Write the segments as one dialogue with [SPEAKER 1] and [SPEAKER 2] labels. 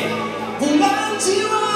[SPEAKER 1] 네, 불안지워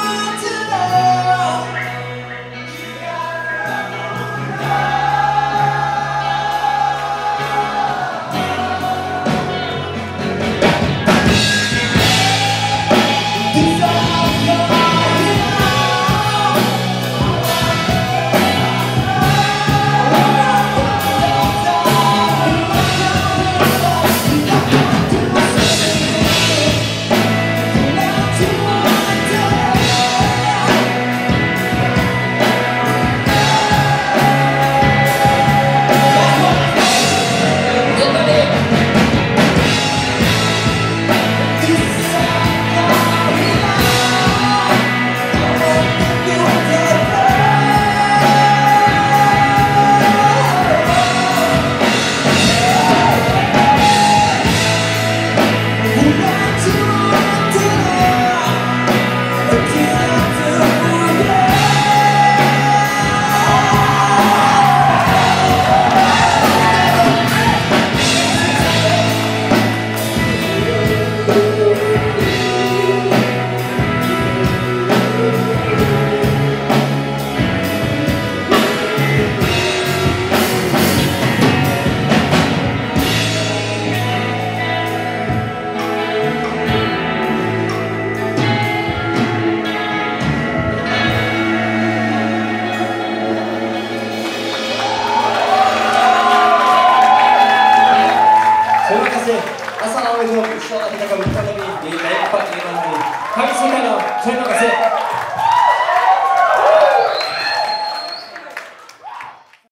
[SPEAKER 1] 이제 아싸나오에서 미션 하다가 못하더니 내일 나이파 게임하는 거니 가기 싫다가 저희만 가세요